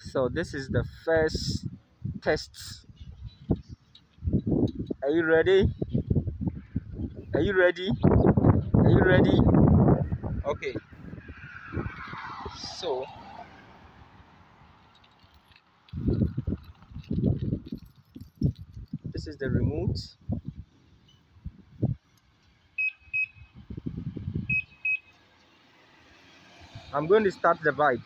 so this is the first test. Are you ready? Are you ready? Are you ready? Okay. So this is the remote. I'm going to start the bike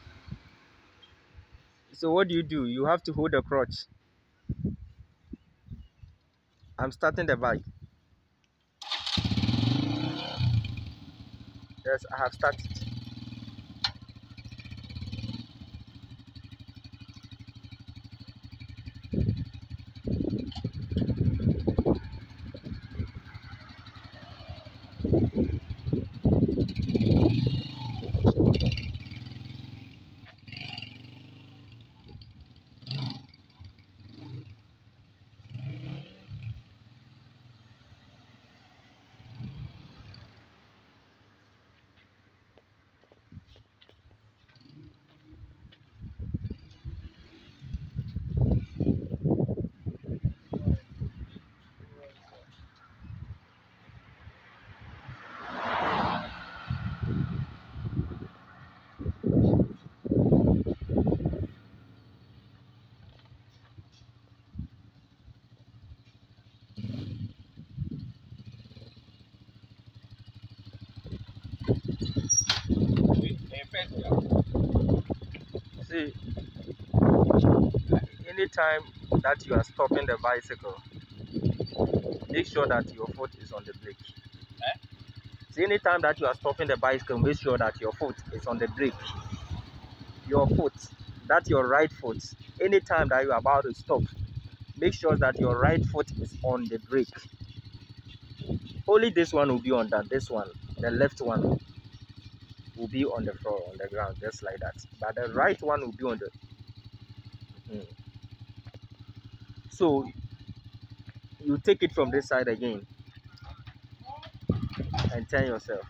so what do you do? You have to hold the crutch. I'm starting the bike. Yes I have started see anytime that you are stopping the bicycle make sure that your foot is on the brake. Eh? see anytime that you are stopping the bicycle make sure that your foot is on the brake. Your foot that's your right foot anytime that you are about to stop make sure that your right foot is on the brake. Only this one will be on that this one the left one will be on the floor on the ground just like that. But the right one will be on the Mhm. so you take it from this side again and turn yourself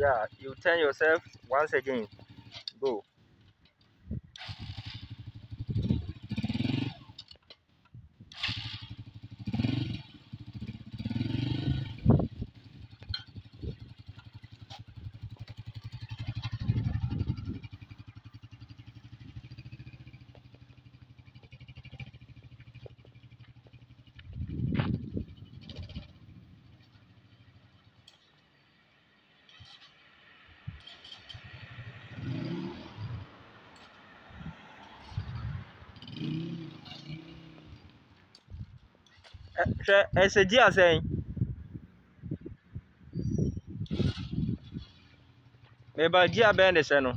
yeah you turn yourself once again hwɛ ɛsɛ gye asɛn meba gye abɛn de hyɛ no